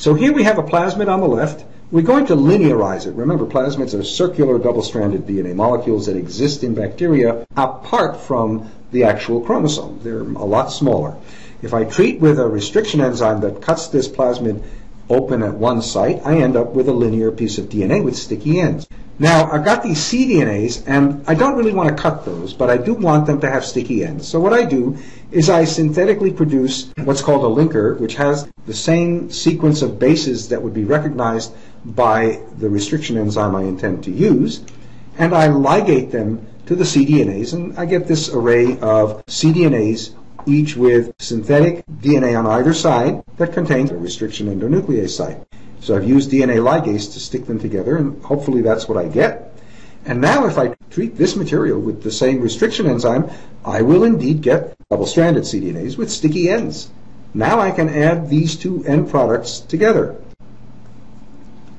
So here we have a plasmid on the left. We're going to linearize it. Remember, plasmids are circular double-stranded DNA molecules that exist in bacteria apart from the actual chromosome. They're a lot smaller. If I treat with a restriction enzyme that cuts this plasmid open at one site, I end up with a linear piece of DNA with sticky ends. Now, I've got these cDNAs, and I don't really want to cut those, but I do want them to have sticky ends. So what I do is I synthetically produce what's called a linker, which has the same sequence of bases that would be recognized by the restriction enzyme I intend to use, and I ligate them to the cDNAs, and I get this array of cDNAs each with synthetic DNA on either side that contains a restriction endonuclease site. So I've used DNA ligase to stick them together, and hopefully that's what I get. And now if I treat this material with the same restriction enzyme, I will indeed get double-stranded cDNAs with sticky ends. Now I can add these two end products together.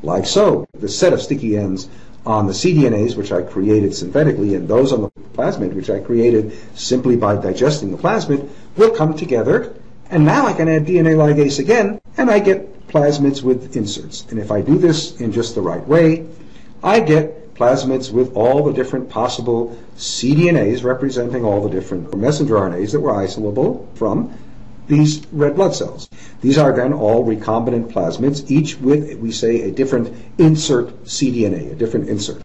Like so. The set of sticky ends on the cDNAs, which I created synthetically, and those on the plasmid, which I created simply by digesting the plasmid, will come together. And now I can add DNA ligase again, and I get plasmids with inserts. And if I do this in just the right way, I get plasmids with all the different possible cDNAs representing all the different messenger RNAs that were isolable from these red blood cells. These are then all recombinant plasmids, each with, we say, a different insert cDNA, a different insert.